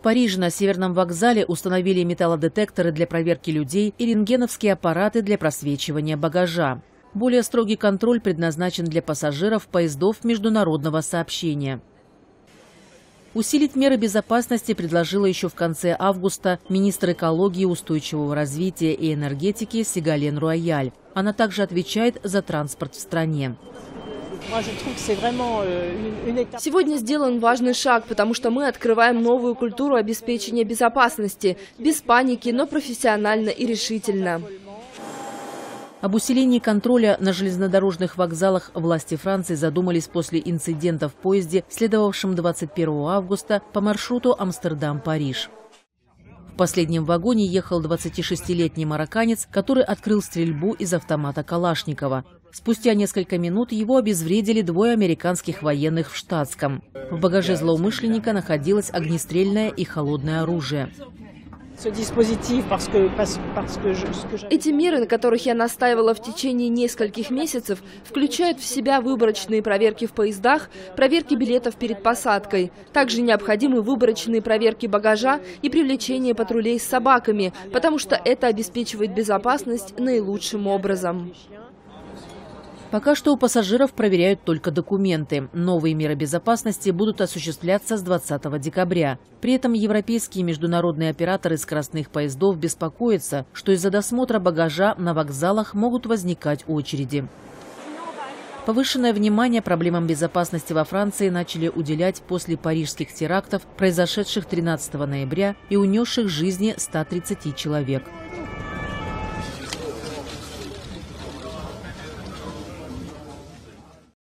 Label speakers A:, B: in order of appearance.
A: В Париже на Северном вокзале установили металлодетекторы для проверки людей и рентгеновские аппараты для просвечивания багажа. Более строгий контроль предназначен для пассажиров поездов международного сообщения. Усилить меры безопасности предложила еще в конце августа министр экологии, устойчивого развития и энергетики Сигален Руаяль. Она также отвечает за транспорт в стране.
B: Сегодня сделан важный шаг, потому что мы открываем новую культуру обеспечения безопасности, без паники, но профессионально и решительно.
A: Об усилении контроля на железнодорожных вокзалах власти Франции задумались после инцидента в поезде, следовавшем 21 августа по маршруту Амстердам-Париж. В последнем вагоне ехал 26-летний марокканец, который открыл стрельбу из автомата Калашникова. Спустя несколько минут его обезвредили двое американских военных в штатском. В багаже злоумышленника находилось огнестрельное и холодное оружие.
B: Эти меры, на которых я настаивала в течение нескольких месяцев, включают в себя выборочные проверки в поездах, проверки билетов перед посадкой. Также необходимы выборочные проверки багажа и привлечение патрулей с собаками, потому что это обеспечивает безопасность наилучшим образом.
A: Пока что у пассажиров проверяют только документы. Новые меры безопасности будут осуществляться с 20 декабря. При этом европейские международные операторы скоростных поездов беспокоятся, что из-за досмотра багажа на вокзалах могут возникать очереди. Повышенное внимание проблемам безопасности во Франции начали уделять после парижских терактов, произошедших 13 ноября и унесших жизни 130 человек.